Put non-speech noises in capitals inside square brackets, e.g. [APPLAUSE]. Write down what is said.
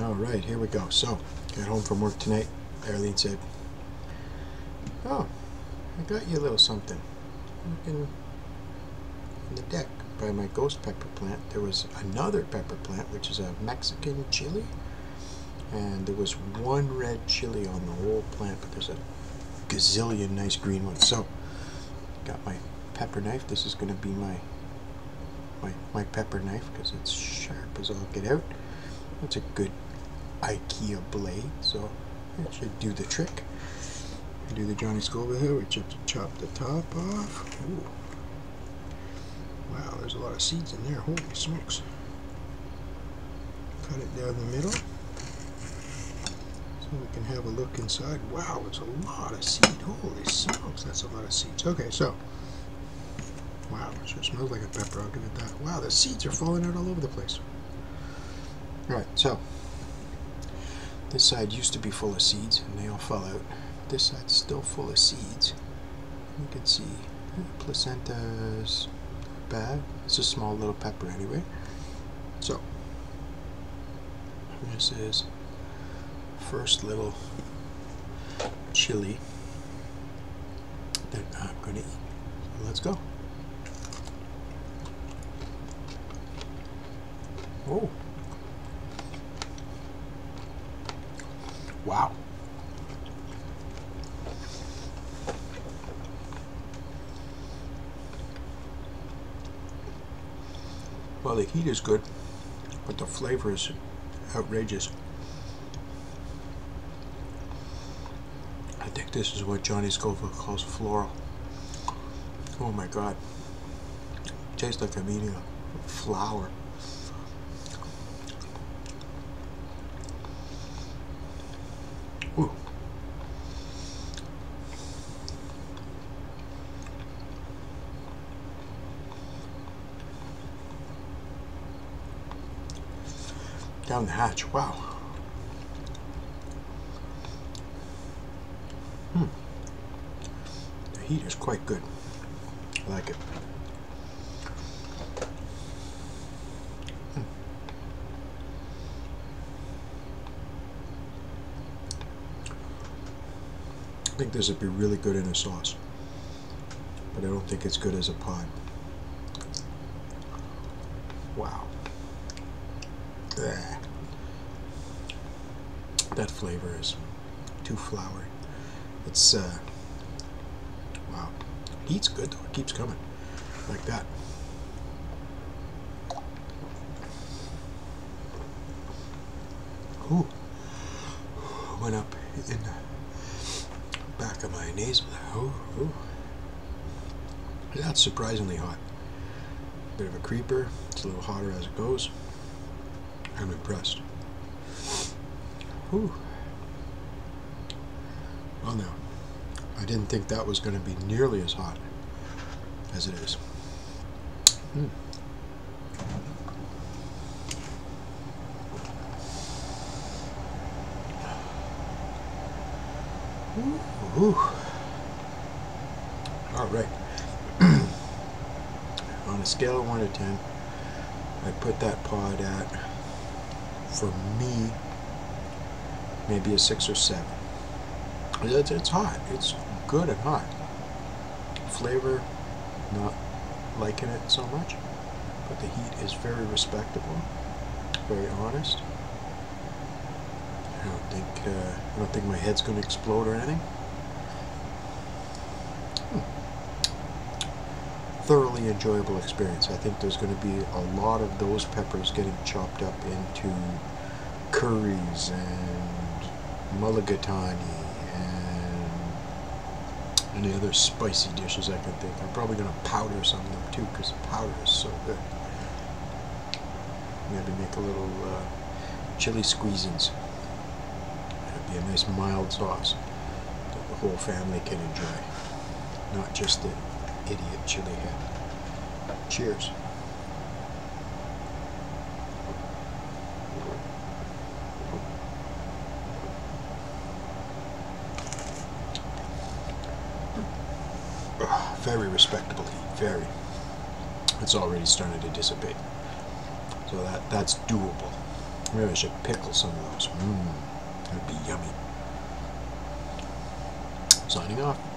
All right, here we go. So, got home from work tonight. Arlene said, "Oh, I got you a little something. Looking in the deck by my ghost pepper plant. There was another pepper plant, which is a Mexican chili, and there was one red chili on the whole plant, but there's a gazillion nice green ones. So, got my pepper knife. This is going to be my my my pepper knife because it's sharp as all get out. That's a good IKEA blade, so it should do the trick. Do the Johnny Scoville here, we just chop the top off. Ooh. Wow, there's a lot of seeds in there, holy smokes. Cut it down the middle. So we can have a look inside. Wow, it's a lot of seed. Holy smokes, that's a lot of seeds. Okay, so. Wow, it sure smells like a pepper, I'll give it that. Wow, the seeds are falling out all over the place. Alright, so this side used to be full of seeds and they all fell out. This side's still full of seeds. You can see placenta's bad. It's a small little pepper anyway. So this is first little chili that I'm going to eat. So let's go. Oh. Wow. Well, the heat is good, but the flavor is outrageous. I think this is what Johnny Scoville calls floral. Oh my god. tastes like I'm eating a flower. Ooh. Down the hatch, wow. Hmm. The heat is quite good. I like it. I think this would be really good in a sauce, but I don't think it's good as a pod. Wow. That flavor is too flowery. It's, uh, wow. Heat's good though, it keeps coming. Like that. Ooh. [SIGHS] Went up in the back of my nasal. Ooh, ooh. That's surprisingly hot. Bit of a creeper. It's a little hotter as it goes. I'm impressed. Whew. Well now, I didn't think that was going to be nearly as hot as it is. Mm. Ooh. All right. [CLEARS THROAT] On a scale of 1 to 10, I put that pod at, for me, maybe a 6 or 7. It's, it's hot. It's good and hot. Flavor, not liking it so much, but the heat is very respectable, very honest. I don't think uh, I don't think my head's going to explode or anything. Hmm. Thoroughly enjoyable experience. I think there's going to be a lot of those peppers getting chopped up into curries and mulligatawny and any other spicy dishes I can think. I'm probably going to powder some of them too because powder is so good. Maybe make a little uh, chili squeezins It'd be a nice mild sauce that the whole family can enjoy, not just the idiot chili head. Cheers. Very respectable heat, very. It's already starting to dissipate. So that that's doable. Maybe I should pickle some of those. Mmm, that'd be yummy. Signing off.